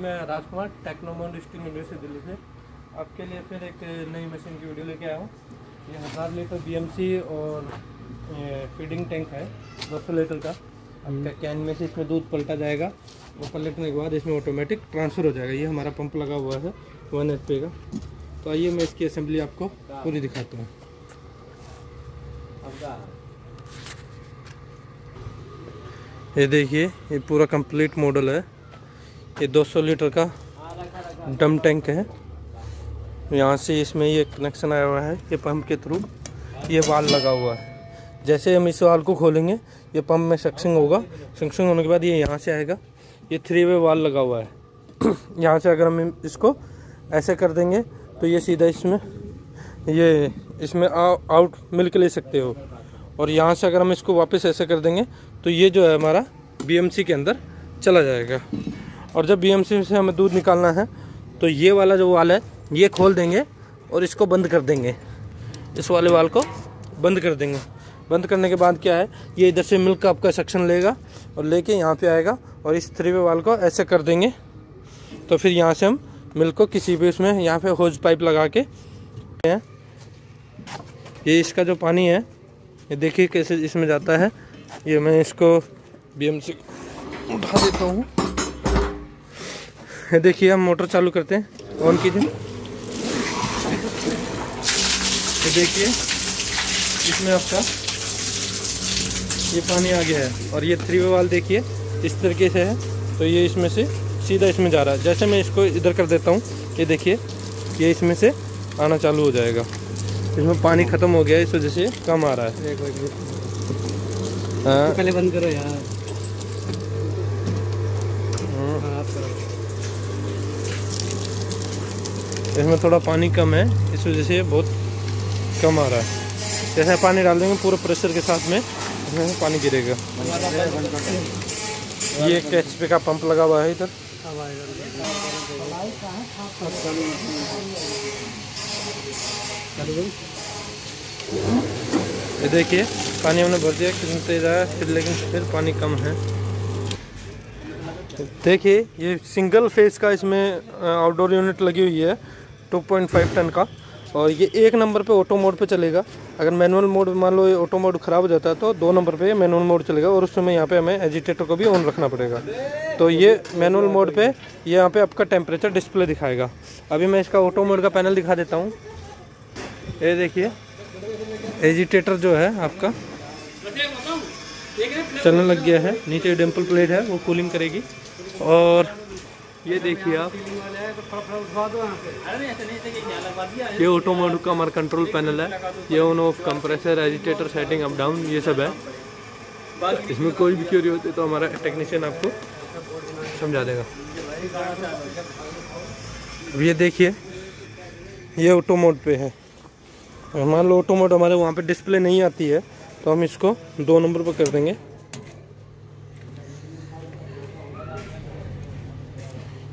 मैं राजकुमार टेक्नोमोन district university Delhi से। आपके लिए फिर एक नई मशीन की वीडियो लेके आया हूँ। ये हज़ार लीटर बीएमसी और फीडिंग टैंक है दो सौ लीटर का। आपका कैन हम्म। में से इसमें दूध पलटा जाएगा वो पलटने के बाद इसमें ऑटोमेटिक ट्रांसफ़र हो जाएगा। ये हमारा पंप लगा हुआ है वन एच का। तो आइए मैं इसकी असेंबली आपको पूरी दिखाता हूँ। ये देखिए ये पूरा कंप्लीट मॉडल है। ये 200 लीटर का डम टैंक है। यहाँ से इसमें ये कनेक्शन आया हुआ है ये पंप के थ्रू ये वाल लगा हुआ है। जैसे हम इस वाल को खोलेंगे ये पंप में सक्सिंग होगा। सक्सिंग होने के बाद ये यहाँ से आएगा। ये थ्री वे वाल लगा हुआ है। यहाँ से अगर हम इसको ऐसे कर देंगे तो ये सीधा इसमें ये इसमें आ, आउट मिल के ले सकते हो। और यहाँ से अगर हम इसको वापस ऐसे कर देंगे तो ये जो है हमारा बीएमसी के अंदर चला जाएगा। और जब बीएमसी से हमें दूध निकालना है तो ये वाला जो वाल है, ये खोल देंगे और इसको बंद कर देंगे। इस वाले वाल को बंद कर देंगे। बंद करने के बाद क्या है, ये इधर से मिल्क आपका सेक्शन लेगा और लेके यहाँ पे आएगा और इस थ्री वे वाल को ऐसे कर देंगे। तो फिर यहाँ से हम मिल्क को किसी भी उसमें यहाँ पे होज पाइप लगा के ये इसका जो पानी है, ये देखिए कैसे इसमें जाता है। ये मैं इसको बीएमसी उठा देता हूँ। देखिए हम मोटर चालू करते हैं। ऑन कीजिए। तो देखिए इसमें आपका ये पानी आ गया है और ये थ्री वे वाल देखिए इस तरीके से है। तो ये इसमें से सीधा इसमें जा रहा है। जैसे मैं इसको इधर कर देता हूँ ये देखिए ये इसमें से आना चालू हो जाएगा। इसमें पानी ख़त्म हो गया इस वजह से कम आ रहा है। हाँ। पहले बंद करो यार। इसमें थोड़ा पानी कम है, इस वजह से बहुत कम आ रहा है। जैसे पानी डाल देंगे पूरे प्रेशर के साथ में, इसमें पानी गिरेगा। ये एक एच पी का पंप लगा हुआ है इधर। ये देखिए, पानी हमने भर दिया, कितना तेज आया, फिर लेकिन फिर पानी कम है। देखिए, ये सिंगल फेस का इसमें आउटडोर यूनिट लगी हुई है 2.5 टन का। और ये एक नंबर पे ऑटो मोड पे चलेगा। अगर मैनुअल मोड मान लो ये ऑटो मोड ख़राब हो जाता है तो दो नंबर पे मैनुअल मोड चलेगा और उस समय यहाँ पे हमें एजिटेटर को भी ऑन रखना पड़ेगा। तो ये मैनुअल मोड पे, ये यहाँ पे आपका टेम्परेचर डिस्प्ले दिखाएगा। अभी मैं इसका ऑटो मोड का पैनल दिखा देता हूँ। ये देखिए एजिटेटर जो है आपका। चलने लग गया है। नीचे डेम्पल प्लेट है, वो कूलिंग करेगी। और ये देखिए आप। ये ऑटो मोड का हमारा कंट्रोल पैनल है। ये on off compressor agitator setting up down ये सब है। इसमें कोई भी क्यूरी होती तो हमारा टेक्नीशियन आपको समझा देगा। अब ये देखिए, ये ऑटो मोड पे है। मान लो ऑटो मोड हमारे वहाँ पे डिस्प्ले नहीं आती है। तो हम इसको दो नंबर पर कर देंगे।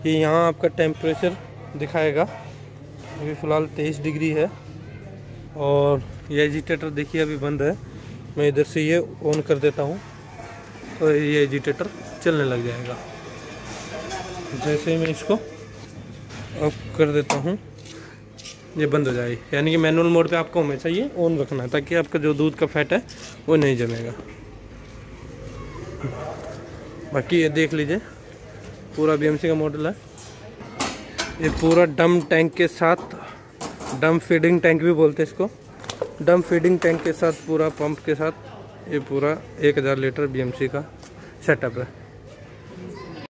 ये यहाँ आपका टेम्परेचर दिखाएगा। अभी फ़िलहाल तेईस डिग्री है और ये एजिटेटर देखिए अभी बंद है। मैं इधर से ये ऑन कर देता हूँ तो ये एजिटेटर चलने लग जाएगा। जैसे ही मैं इसको ऑफ़ कर देता हूँ ये बंद हो जाएगी। यानी कि मैनुअल मोड पे आपको हमेशा चाहिए ऑन रखना है, ताकि आपका जो दूध का फैट है, वो नहीं जमेगा। बाकी ये देख लीजिए, पूरा बीएमसी का मॉडल है। ये पूरा डम टैंक के साथ डम फीडिंग टैंक भी बोलते हैं इसको। डम फीडिंग टैंक के साथ, पूरा पंप के साथ, ये पूरा 1000 लीटर बीएमसी का सेटअप है।